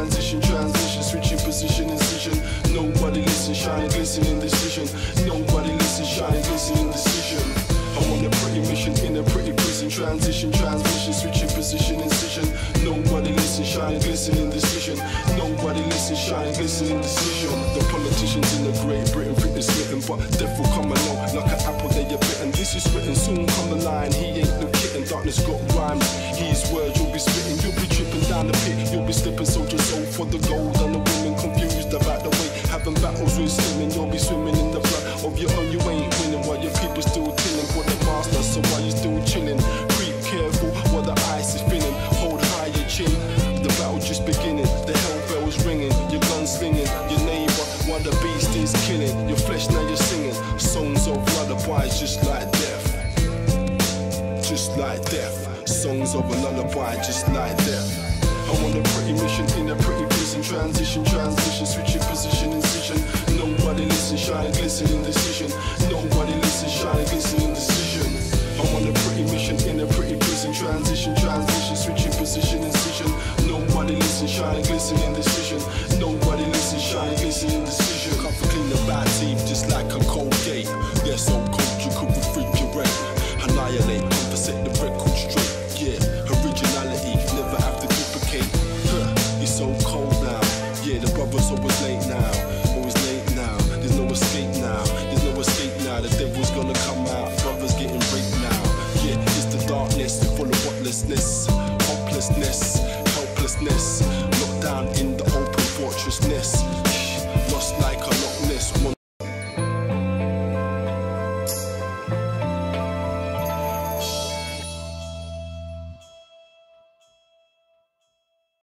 Transition, transition, switching position, incision. Nobody listen, shine, glisten, indecision. Nobody listen, shine, glisten, indecision. I'm on a pretty mission in a pretty prison. Transition, transmission, switching position, incision. Nobody listen, shine, glisten, indecision. Nobody listen, shine, glisten, indecision. The politicians in the Great Britain think they're smitten, but death will come along like an apple they are bitten. This is written, soon come the line. He ain't no kitten, darkness got rhymes. His words down the pit, you'll be slipping, sold your soul for the gold. And the women confused about the way having battles with swimming, you'll be swimming in the blood of your own. You ain't winning while your people still tilling for the master. So while you still chilling, creep careful while the ice is thinning. Hold high your chin, the battle just beginning. The hell bells ringing, your guns slinging, your neighbor while the beast is killing. Your flesh now you're singing songs of lullabies just like death, just like death. Songs of a lullaby just like Transition, switching position, incision. Nobody listen, shine, glisten, indecision. Nobody listen, shine, glisten, indecision. Come for clean the bad teeth just like a cold gate. They're so cold you could refrigerate. Annihilate, set the record straight. Yeah, originality, never have to duplicate. Huh, it's so cold now. Yeah, the brothers always late now. Always late now. There's no escape now. There's no escape now. The devil's gonna come out. Brothers getting raped now. Yeah, it's the darkness, full of whatlessness, consciousness.